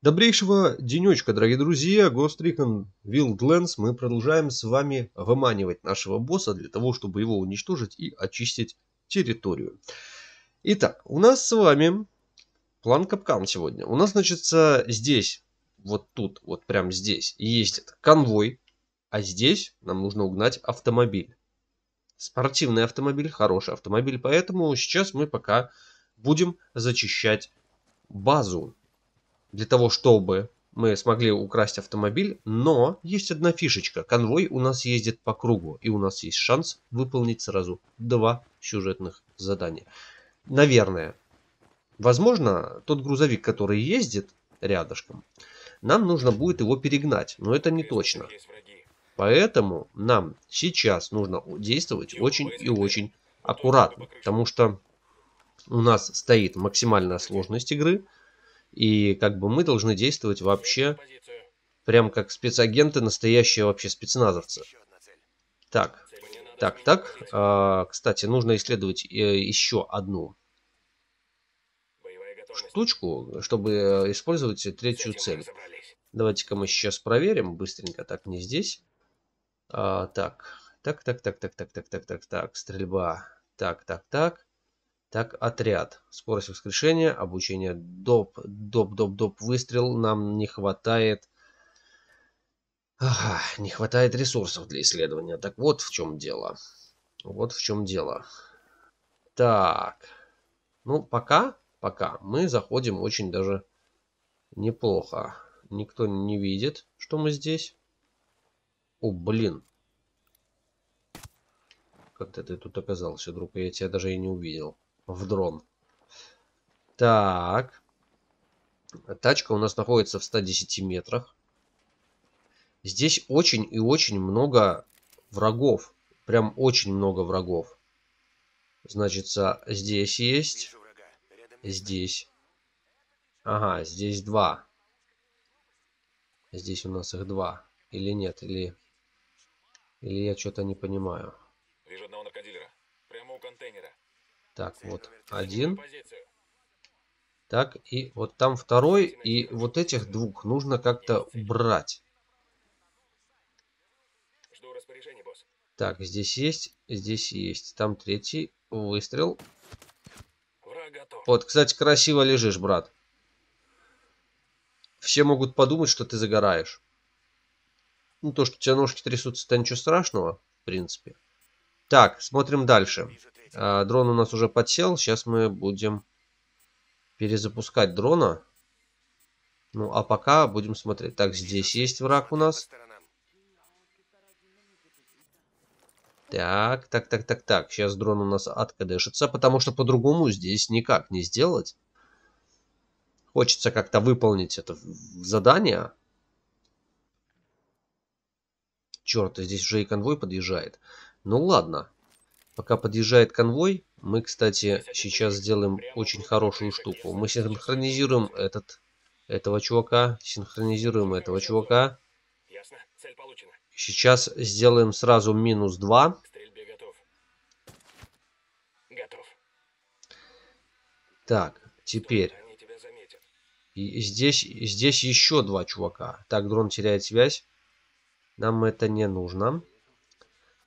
Добрейшего денечка, дорогие друзья, Ghost Recon Wildlands. Мы продолжаем с вами выманивать нашего босса для того, чтобы его уничтожить и очистить территорию. Итак, у нас с вами план капкан сегодня. У нас, значит, здесь, вот тут, вот прям здесь, есть конвой, а здесь нам нужно угнать автомобиль. Спортивный автомобиль, хороший автомобиль, поэтому сейчас мы пока будем зачищать базу для того, чтобы мы смогли украсть автомобиль, но есть одна фишечка. Конвой у нас ездит по кругу, и у нас есть шанс выполнить сразу два сюжетных задания. Наверное. Возможно, тот грузовик, который ездит рядышком, нам нужно будет его перегнать, но это не точно. Поэтому нам сейчас нужно действовать очень и очень аккуратно, потому что у нас стоит максимальная сложность игры – и как бы мы должны действовать вообще прям как спецагенты, настоящие вообще спецназовцы. Так, так, так. А, кстати, нужно исследовать э, еще одну штучку, чтобы использовать третью цель. Давайте-ка мы сейчас проверим быстренько. Так, не здесь. А, так, так, так, так, так, так, так, так, так, так, стрельба. Так, так, так. Так, отряд. Скорость воскрешения, обучение доп, доп, доп, доп, выстрел. Нам не хватает... Ага, не хватает ресурсов для исследования. Так вот в чем дело. Вот в чем дело. Так. Ну, пока, пока мы заходим очень даже неплохо. Никто не видит, что мы здесь. О, блин. Как-то ты тут оказался, друг. Я тебя даже и не увидел в дрон. Так. Тачка у нас находится в 110 метрах. Здесь очень и очень много врагов. Прям очень много врагов. Значит, здесь есть. Здесь. Ага, здесь два. Здесь у нас их два. Или нет, или... Или я что-то не понимаю. Вижу одного наркодилера. Прямо у контейнера. Так, вот один. Так, и вот там второй. И вот этих двух нужно как-то убрать. Так, здесь есть, здесь есть. Там третий выстрел. Вот, кстати, красиво лежишь, брат. Все могут подумать, что ты загораешь. Ну, то, что у тебя ножки трясутся, это ничего страшного, в принципе. Так, смотрим дальше. А, дрон у нас уже подсел. Сейчас мы будем перезапускать дрона. Ну, а пока будем смотреть. Так, здесь есть враг у нас. Так, так, так, так, так. Сейчас дрон у нас откадешится, потому что по-другому здесь никак не сделать. Хочется как-то выполнить это задание. Черт, здесь уже и конвой подъезжает. Ну ладно. Пока подъезжает конвой, мы, кстати, сейчас сделаем очень хорошую штуку. Мы синхронизируем этот, этого чувака, синхронизируем этого чувака. Сейчас сделаем сразу минус 2. Так, теперь. И здесь, здесь еще два чувака. Так, дрон теряет связь. Нам это не нужно.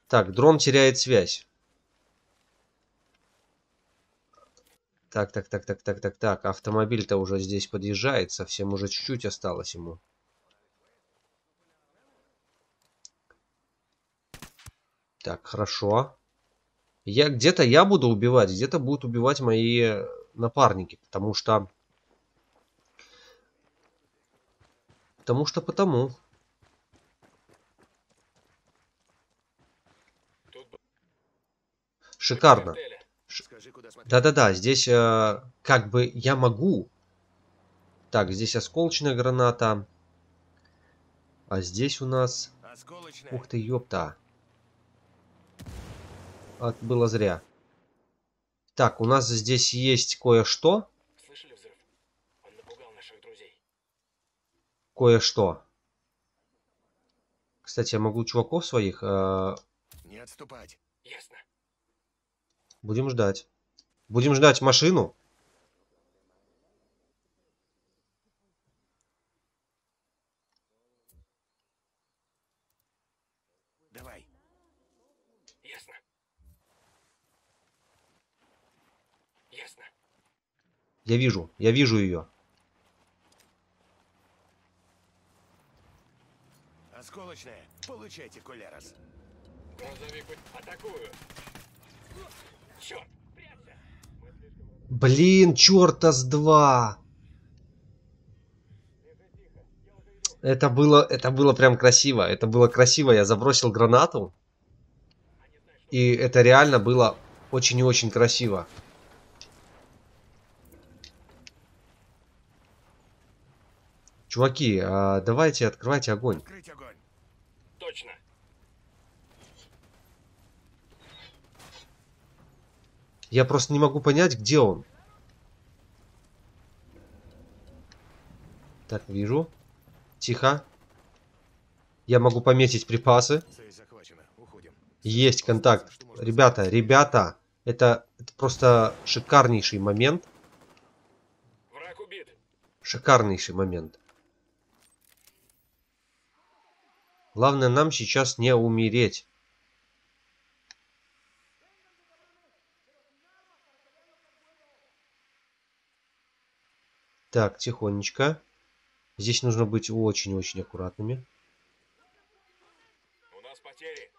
Так, дрон теряет связь. Так, так, так, так, так, так, так. Автомобиль-то уже здесь подъезжает. Совсем уже чуть-чуть осталось ему. Так, хорошо. Я где-то я буду убивать, где-то будут убивать мои напарники, потому что... Потому что потому. Шикарно. Да-да-да, здесь э, как бы я могу. Так, здесь осколочная граната. А здесь у нас... Ух ты, ёпта. От, было зря. Так, у нас здесь есть кое-что. Кое-что. Кстати, я могу чуваков своих... Э... Не отступать. Ясно. Будем ждать. Будем ждать машину?» «Давай». «Ясно». «Ясно». «Я вижу, я вижу ее». Осколочная, получайте, кулярос. Грозовик, атакую. Черт! Блин, черта с два. Это было, это было прям красиво. Это было красиво. Я забросил гранату. И это реально было очень и очень красиво. Чуваки, а давайте открывайте огонь. Огонь. Точно. Я просто не могу понять, где он. Так, вижу. Тихо. Я могу пометить припасы. Есть контакт. Ребята, ребята, это, это просто шикарнейший момент. Шикарнейший момент. Главное нам сейчас не умереть. Так, тихонечко. Здесь нужно быть очень-очень аккуратными. У нас потери.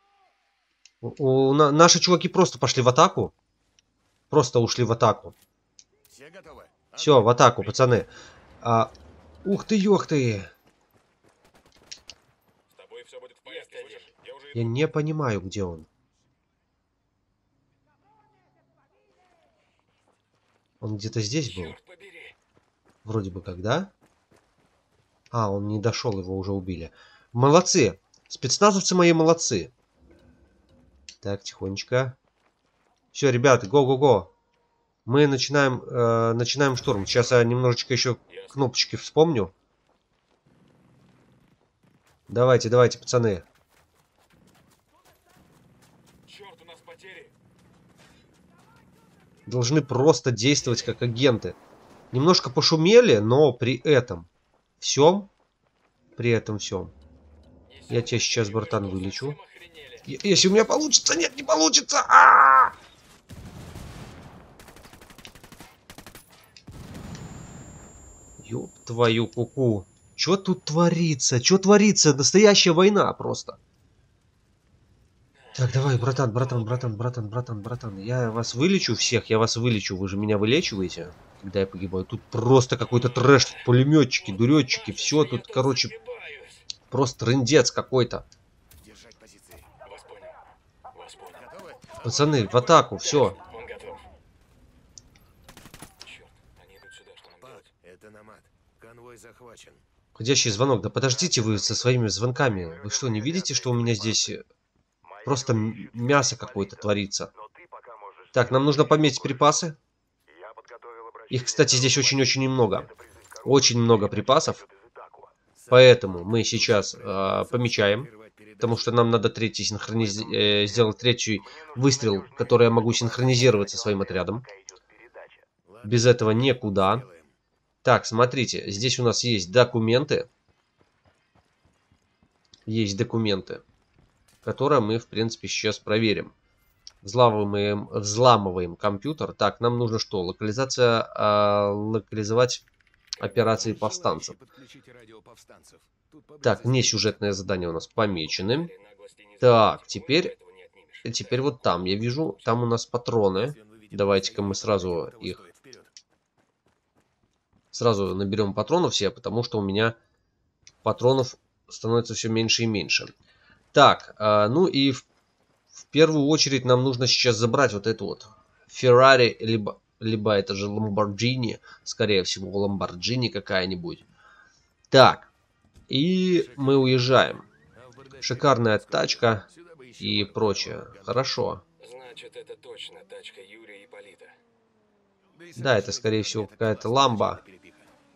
У- у на- наши чуваки просто пошли в атаку. Просто ушли в атаку. Все готовы? Все, в атаку, пацаны. А, ух ты, ёх ты. С тобой все будет в порядке, уже Я не понимаю, где он. Он где-то здесь был? Черт побери. Вроде бы когда? А, он не дошел, его уже убили. Молодцы! Спецназовцы мои молодцы. Так, тихонечко. Все, ребята, го-го-го. Мы начинаем, э, начинаем штурм. Сейчас я немножечко еще кнопочки вспомню. Давайте, давайте, пацаны. Черт, у нас потери. Должны просто действовать как агенты. Немножко пошумели, но при этом всем, при этом всем. Я тебя сейчас, братан, вылечу. Если у меня получится, нет, не получится. А! Ёб твою куку. Чё тут творится? Чё творится? Настоящая война просто. Так, давай, братан, братан, братан, братан, братан, братан. Я вас вылечу всех, я вас вылечу. Вы же меня вылечиваете, когда я погибаю. Тут просто какой-то трэш, пулеметчики, дуретчики, все тут, короче, просто трындец какой-то. Пацаны, в атаку, все. Он готов. Черт, они идут сюда, что нам Пак, делать? это Намат. Конвой захвачен. Входящий звонок. Да подождите вы со своими звонками. Вы что, не видите, что у меня здесь э, просто мясо какое-то творится? Так, нам нужно пометить припасы. Их, кстати, здесь очень-очень много. Очень много припасов. Поэтому мы сейчас э, помечаем. Потому что нам надо третий синхрониз... э, сделать третий выстрел, который я могу синхронизировать со своим отрядом. Без этого никуда. Так, смотрите, здесь у нас есть документы. Есть документы, которые мы, в принципе, сейчас проверим. Взламываем, взламываем компьютер. Так, нам нужно что? Локализация, а, локализовать операции повстанцев. Так, несюжетное задание у нас помечены. Так, теперь, теперь вот там я вижу, там у нас патроны. Давайте-ка мы сразу их сразу наберем патронов все, потому что у меня патронов становится все меньше и меньше. Так, а, ну и в, в первую очередь нам нужно сейчас забрать вот эту вот Феррари, либо, либо это же Ламборджини, скорее всего Ламборджини какая-нибудь. Так, и мы уезжаем. Шикарная тачка и прочее. Хорошо. Значит, это точно тачка Юрия Ипполита. Да, это скорее всего какая-то ламба.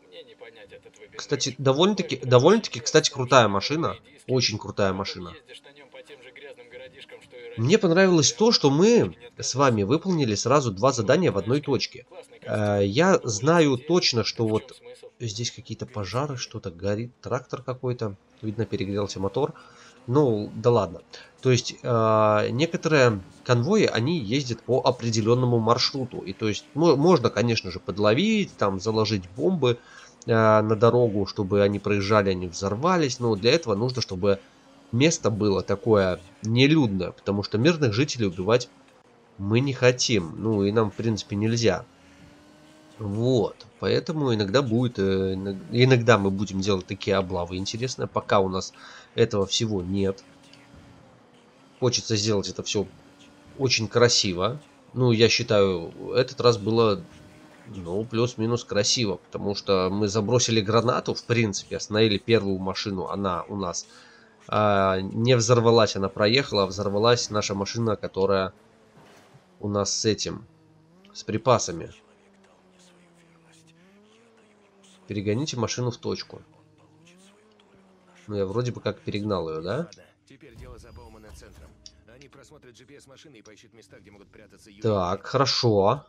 Мне не понять этот выпендрёж. Кстати, довольно-таки, довольно-таки, кстати, крутая машина. Очень крутая машина. Мне понравилось то, что мы с вами выполнили сразу два задания в одной точке. Э, Я знаю точно, что вот здесь какие-то пожары, что-то горит, трактор какой-то. Видно, перегрелся мотор. Ну, да ладно. То есть э, некоторые конвои, они ездят по определенному маршруту. И то есть мо- можно, конечно же, подловить, там заложить бомбы на дорогу, чтобы они проезжали, они взорвались. Но для этого нужно, чтобы место было такое нелюдное, потому что мирных жителей убивать мы не хотим. Ну и нам, в принципе, нельзя. Вот, поэтому иногда будет, э, иног- иногда мы будем делать такие облавы интересные, пока у нас этого всего нет. Хочется сделать это все очень красиво. Ну, я считаю, этот раз было, ну, плюс-минус красиво, потому что мы забросили гранату, в принципе, остановили первую машину, она у нас а, не взорвалась, она проехала, а взорвалась наша машина, которая у нас с этим, с припасами. Перегоните машину в точку. Ну, я вроде бы как перегнал ее, да? Теперь дело за Боуман и центром. Они просмотрят GPS машины и поищут места, где могут прятаться Юрий. Так, хорошо.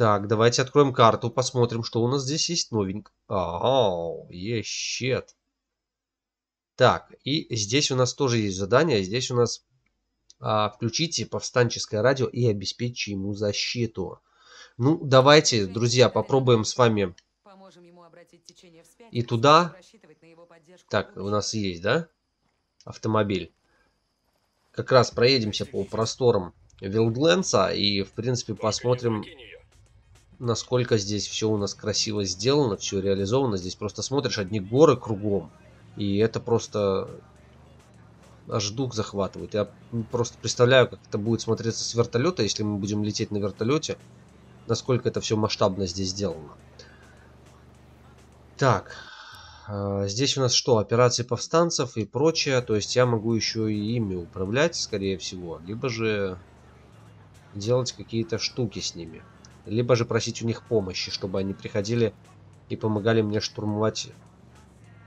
Так, давайте откроем карту, посмотрим, что у нас здесь есть новенькое. Ау, есть щет. Так, и здесь у нас тоже есть задание. Здесь у нас а, включите повстанческое радио и обеспечьте ему защиту. Ну, давайте, друзья, попробуем с вами. И туда. Так, у нас есть, да? Автомобиль. Как раз проедемся по просторам Вилдленса и, в принципе, посмотрим. Насколько здесь все у нас красиво сделано, все реализовано. Здесь просто смотришь одни горы кругом. И это просто аж дух захватывает. Я просто представляю, как это будет смотреться с вертолета, если мы будем лететь на вертолете. Насколько это все масштабно здесь сделано. Так. а, Здесь у нас что? Операции повстанцев и прочее. То есть я могу еще и ими управлять, скорее всего. Либо же делать какие-то штуки с ними. Либо же просить у них помощи, чтобы они приходили и помогали мне штурмовать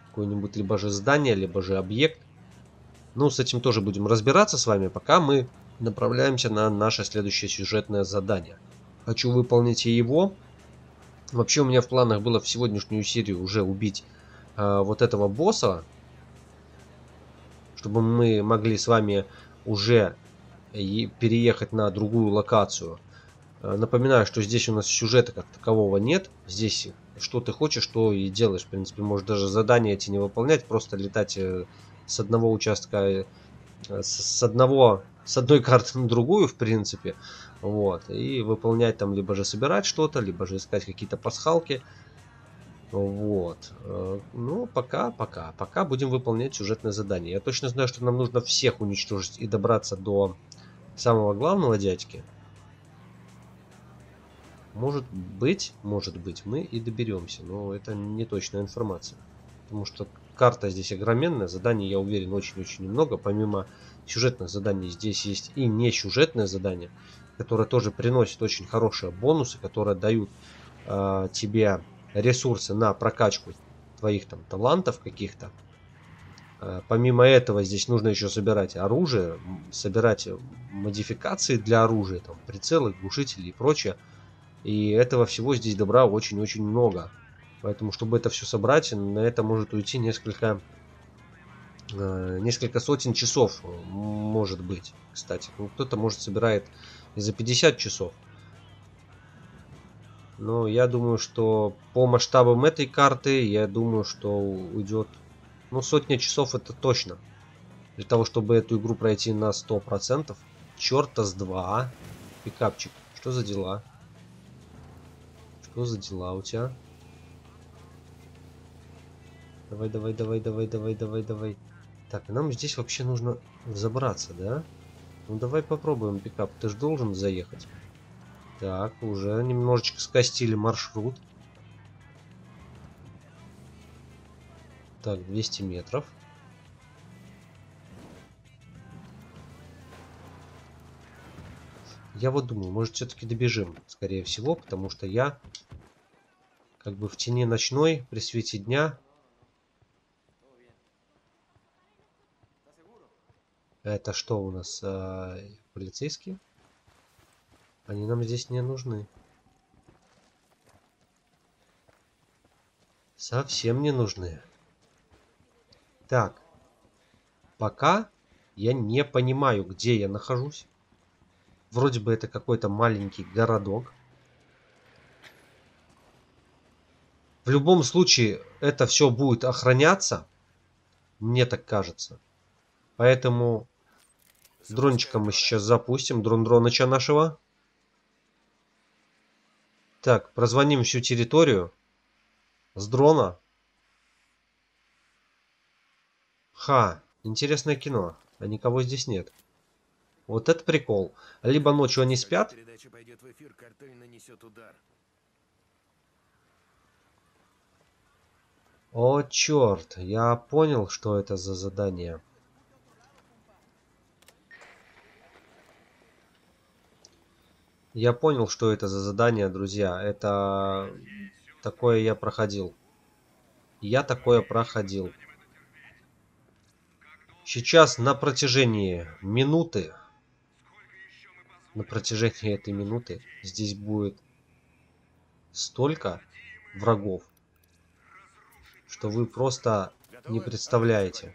какое-нибудь либо же здание, либо же объект. Ну, с этим тоже будем разбираться с вами, пока мы направляемся на наше следующее сюжетное задание. Хочу выполнить и его. Вообще у меня в планах было в сегодняшнюю серию уже убить э, вот этого босса, чтобы мы могли с вами уже переехать на другую локацию. Э, Напоминаю, что здесь у нас сюжета как такового нет. Здесь что ты хочешь, то и делаешь. В принципе, можешь даже задания эти не выполнять, просто летать э, с одного участка, э, с одного, с одной карты на другую, в принципе. Вот. И выполнять там, либо же собирать что-то, либо же искать какие-то пасхалки. Вот. Ну, пока, пока. Пока будем выполнять сюжетное задание. Я точно знаю, что нам нужно всех уничтожить и добраться до самого главного дядьки. Может быть, может быть, мы и доберемся, но это не точная информация. Потому что карта здесь огроменная, заданий, я уверен, очень-очень много. Помимо сюжетных заданий, здесь есть и не сюжетное задание, которое тоже приносит очень хорошие бонусы, которые дают э, тебе ресурсы на прокачку твоих там талантов каких-то. Э, Помимо этого, здесь нужно еще собирать оружие, собирать э, модификации для оружия, там, прицелы, глушители и прочее. И этого всего здесь добра очень-очень много. Поэтому, чтобы это все собрать, на это может уйти несколько, э, несколько сотен часов, может быть, кстати. Ну, кто-то, может, собирает и за 50 часов. Но я думаю, что по масштабам этой карты, я думаю, что уйдет, ну, сотня часов это точно. Для того, чтобы эту игру пройти на 100%. Черта с два. Пикапчик, что за дела? Что за дела у тебя? Давай, давай, давай, давай, давай, давай, давай. Так, нам здесь вообще нужно взобраться, да? Ну давай попробуем пикап. Ты же должен заехать. Так, уже немножечко скостили маршрут. Так, 200 метров. Я вот думаю, может все-таки добежим, скорее всего, потому что я как бы в тени ночной, при свете дня. Это что у нас? а, полицейские? Они нам здесь не нужны. Совсем не нужны. Так. пока я не понимаю, где я нахожусь. Вроде бы это какой-то маленький городок. В любом случае, это все будет охраняться. Мне так кажется. Поэтому дрончика мы сейчас запустим. Дрон Дроныча нашего. Так, прозвоним всю территорию. С дрона. Ха, интересное кино. А никого здесь нет. Вот это прикол. Либо ночью они спят, Когда передача пойдет в эфир, картель нанесет удар. О, черт, я понял, что это за задание. Я понял, что это за задание, друзья. Это такое я проходил. Я такое проходил. Сейчас на протяжении минуты, на протяжении этой минуты здесь будет столько врагов, что вы просто не представляете.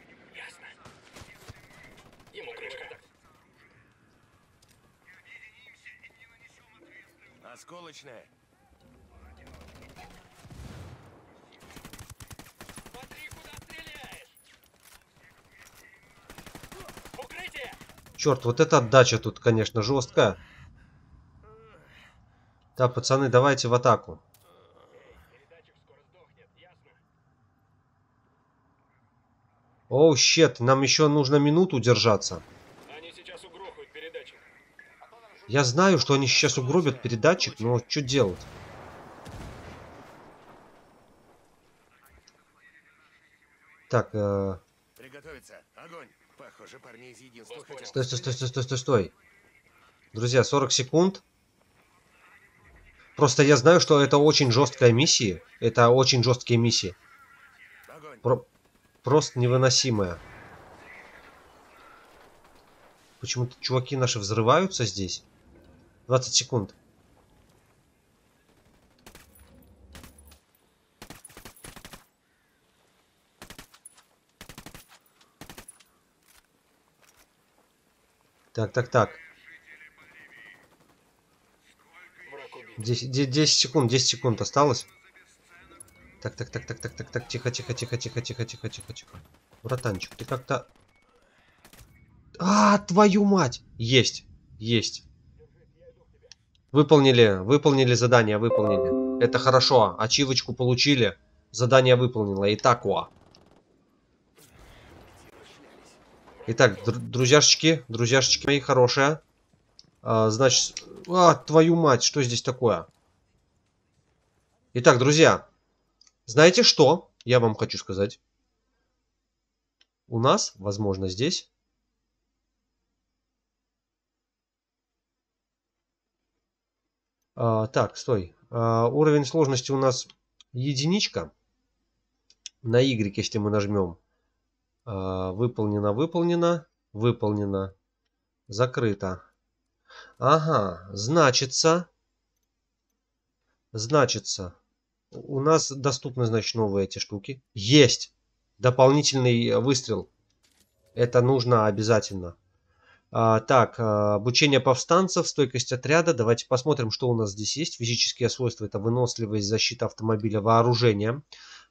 Осколочная. Черт, вот эта отдача тут, конечно, жесткая. Да, пацаны, давайте в атаку. Оу, щет, нам еще нужно минуту держаться. Я знаю, что они сейчас угробят передатчик, но что делать? Так, э, Приготовиться. Огонь. Похоже, парни из единства хотят... стой, стой, стой, стой, стой, стой, стой. Друзья, 40 секунд. Просто я знаю, что это очень жесткая миссия. Это очень жесткие миссии. Про- просто невыносимая. Почему-то чуваки наши взрываются здесь. 20 секунд. Так, так, так. Враг убит. 10, 10 секунд, 10 секунд осталось. Так, так, так, так, так, так, так, тихо, тихо, тихо, тихо, тихо, тихо, тихо, тихо. Братанчик, ты как-то... А, твою мать! Есть, есть. Выполнили, выполнили задание, выполнили. Это хорошо, ачивочку получили. Задание выполнено. Итакуа. Итак, др- друзьяшечки, друзьяшечки мои хорошие. А, значит, а, твою мать, что здесь такое? Итак, друзья, знаете что? Я вам хочу сказать. У нас, возможно, здесь... А, так, стой. А, уровень сложности у нас единичка. На Y, если мы нажмем. А, выполнено, выполнено, выполнено. Закрыто. Ага, значится, значится, у нас доступны, значит, новые эти штуки. Есть! Дополнительный выстрел. Это нужно обязательно. А, так, а, обучение повстанцев, стойкость отряда. Давайте посмотрим, что у нас здесь есть. Физические свойства это выносливость, защита автомобиля, вооружение.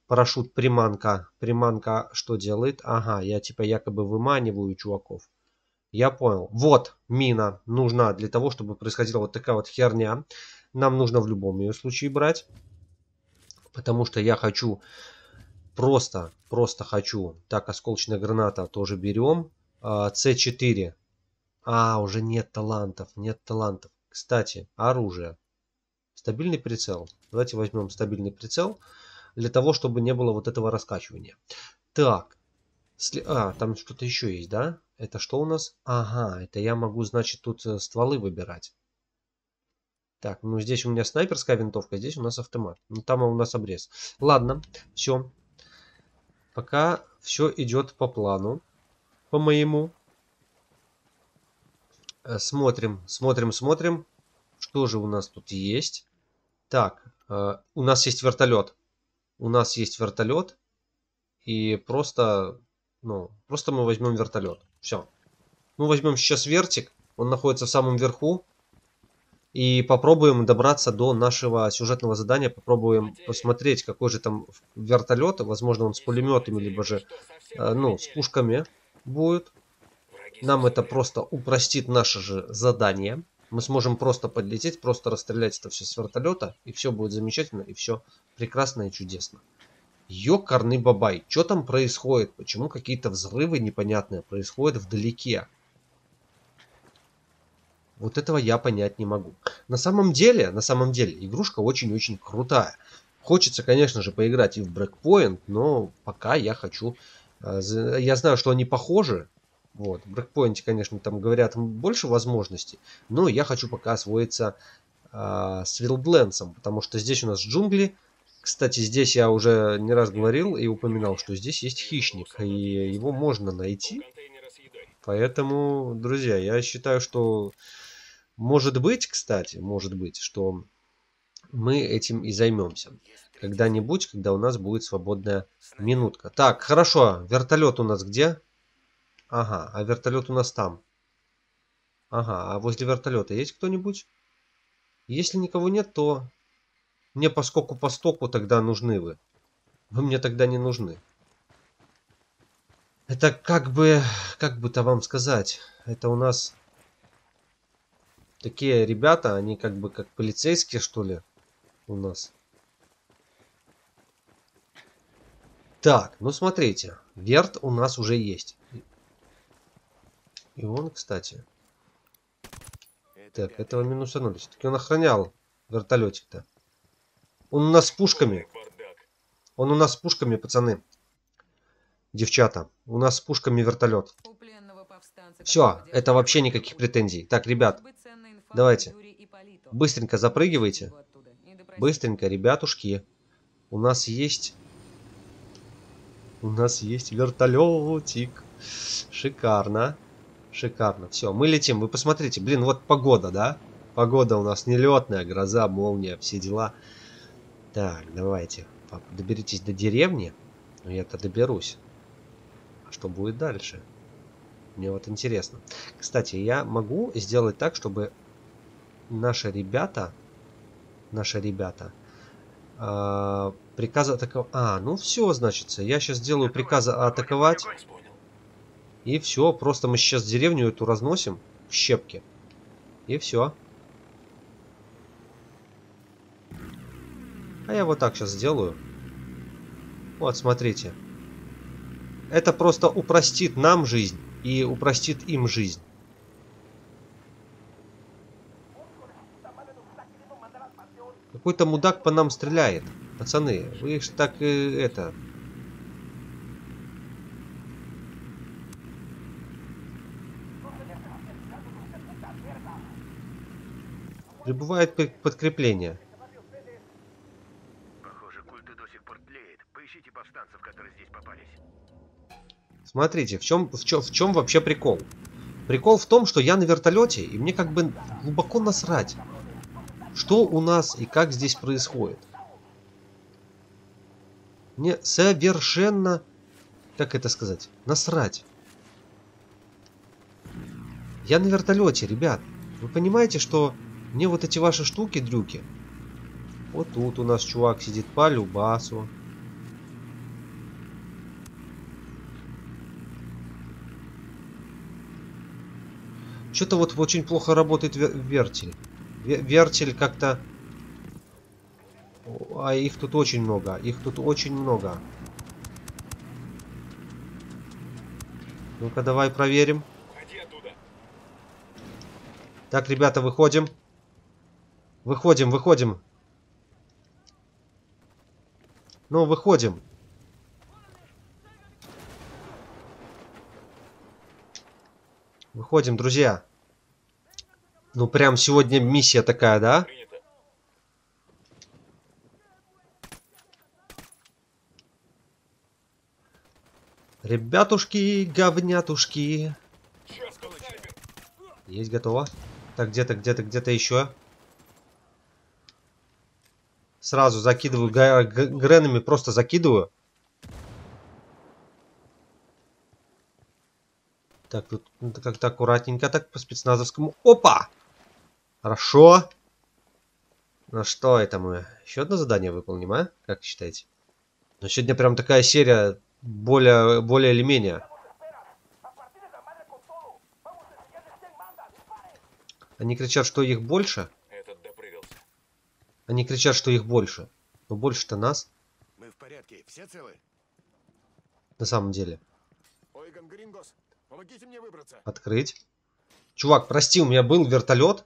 Парашют, приманка. Приманка что делает? Ага, я типа якобы выманиваю чуваков. Я понял. Вот мина нужна для того, чтобы происходила вот такая вот херня. Нам нужно в любом ее случае брать. Потому что я хочу просто, просто хочу. Так, осколочная граната тоже берем. А, С4. А, уже нет талантов, нет талантов. Кстати, оружие. Стабильный прицел. Давайте возьмем стабильный прицел. Для того, чтобы не было вот этого раскачивания. Так. А, там что-то еще есть, да? Это что у нас? Ага, это я могу, значит, тут э, стволы выбирать. Так, ну здесь у меня снайперская винтовка, здесь у нас автомат. Ну там у нас обрез. Ладно, все. Пока все идет по плану. По моему. Э, Смотрим, смотрим, смотрим. Что же у нас тут есть? Так, э, у нас есть вертолет. У нас есть вертолет. И просто Ну, просто мы возьмем вертолет. Все. Мы возьмем сейчас вертик. Он находится в самом верху. И попробуем добраться до нашего сюжетного задания. Попробуем посмотреть, какой же там вертолет. Возможно, он с пулеметами, либо же, э, ну, с пушками будет. Нам это просто упростит наше же задание. Мы сможем просто подлететь, просто расстрелять это все с вертолета. И все будет замечательно, и все прекрасно и чудесно. Ёкарный бабай, что там происходит? Почему какие-то взрывы непонятные происходят вдалеке? Вот этого я понять не могу. На самом деле, на самом деле, игрушка очень-очень крутая. Хочется, конечно же, поиграть и в Breakpoint, но пока я хочу... э, Я знаю, что они похожи. Вот. В Breakpoint, конечно, там говорят больше возможностей. Но я хочу пока освоиться э, с Wildlands, потому что здесь у нас джунгли, кстати, здесь я уже не раз говорил и упоминал, что здесь есть хищник, и его можно найти. Поэтому, друзья, я считаю, что может быть, кстати, может быть, что мы этим и займемся. Когда-нибудь, когда у нас будет свободная минутка. Так, хорошо, вертолет у нас где? Ага, а вертолет у нас там. Ага, а возле вертолета есть кто-нибудь? Если никого нет, то мне по скоку по стоку тогда нужны вы. Вы мне тогда не нужны. Это как бы, как бы-то вам сказать, это у нас такие ребята, они как бы как полицейские что ли у нас. Так, ну смотрите, верт у нас уже есть. И он, кстати, так, этого минусанули. Все-таки он охранял вертолетик-то. Он у нас с пушками. Он у нас с пушками, пацаны. Девчата. У нас с пушками вертолет. Все, это вообще никаких претензий. Так, ребят, давайте. быстренько запрыгивайте. Быстренько, ребятушки. У нас есть... У нас есть вертолетик. Шикарно. Шикарно. Все, мы летим. Вы посмотрите. Блин, вот погода, да? Погода у нас нелетная, гроза, молния, все дела. Так, давайте. Доберитесь до деревни. Ну, я-то доберусь. А что будет дальше? Мне вот интересно. Кстати, я могу сделать так, чтобы наши ребята, наши ребята, а, приказа атаковать. А, ну все, значится. Я сейчас сделаю приказа атаковать. И все. Просто мы сейчас деревню эту разносим в щепки. И все. А я вот так сейчас сделаю. Вот, смотрите. Это просто упростит нам жизнь и упростит им жизнь. Какой-то мудак по нам стреляет. Пацаны, вы ж так э, это... Прибывает подкрепление. Похоже, культ и до сих пор тлеет. Поищите повстанцев, которые здесь попались. Смотрите, в чем, в, чем, в чем вообще прикол? Прикол в том, что я на вертолете, и мне как бы глубоко насрать, что у нас и как здесь происходит. Мне совершенно, как это сказать, насрать. Я на вертолете, ребят. Вы понимаете, что мне вот эти ваши штуки, дрюки, вот тут у нас чувак сидит по любасу. Что-то вот очень плохо работает вер- вертель. Ве- Вертель как-то... А их тут очень много. Их тут очень много. Ну-ка, давай проверим. Так, ребята, выходим. Выходим, выходим. Ну, выходим. Выходим, друзья. Ну, прям сегодня миссия такая, да? Принято. Ребятушки, говнятушки. Есть, готово. Так, где-то, где-то, где-то еще. Сразу закидываю гренами, просто закидываю. Так, тут надо как-то аккуратненько, так по спецназовскому. Опа! Хорошо. Ну что это мы? Еще одно задание выполним, а? Как считаете? Но сегодня прям такая серия более, более или менее. Они кричат, что их больше. Они кричат, что их больше. Но больше-то нас, Мы в порядке. Все целы? на самом деле. Ойган Грингос, помогите мне выбраться. Открыть. Чувак, прости, у меня был вертолет.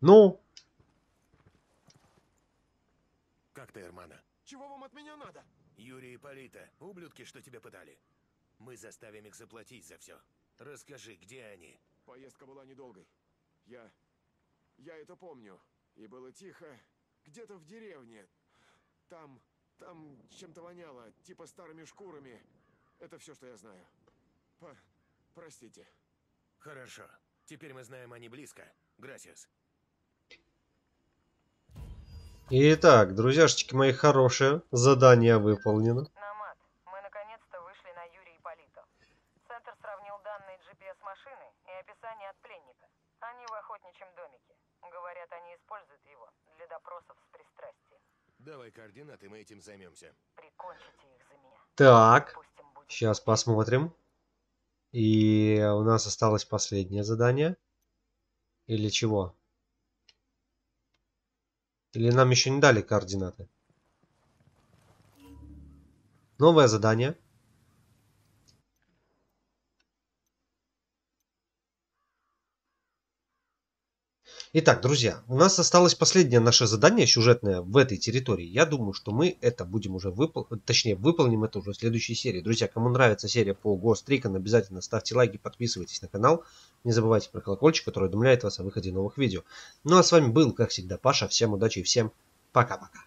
Ну, Как ты, Эрмана? Чего вам от меня надо? Юрий и Полита, ублюдки, что тебя пытали. Мы заставим их заплатить за все. Расскажи, где они? Поездка была недолгой. Я... Я это помню. И было тихо. Где-то в деревне. Там... Там чем-то воняло. Типа старыми шкурами. Это все, что я знаю. По... Простите. Хорошо. Теперь мы знаем, они близко. Грасиас. Итак, друзьяшечки мои хорошие, задание выполнено. Они в охотничьем домике. Говорят, они используют его для допросов с пристрастием. Давай координаты, мы этим займемся. Прикончите их за меня. Так, сейчас посмотрим. И у нас осталось последнее задание. Или чего? Или нам еще не дали координаты? Новое задание. Итак, друзья, у нас осталось последнее наше задание сюжетное в этой территории. Я думаю, что мы это будем уже выполнить, точнее, выполним это уже в следующей серии. Друзья, кому нравится серия по Ghost Recon, обязательно ставьте лайки, подписывайтесь на канал. Не забывайте про колокольчик, который уведомляет вас о выходе новых видео. Ну а с вами был, как всегда, Паша. Всем удачи и всем пока-пока.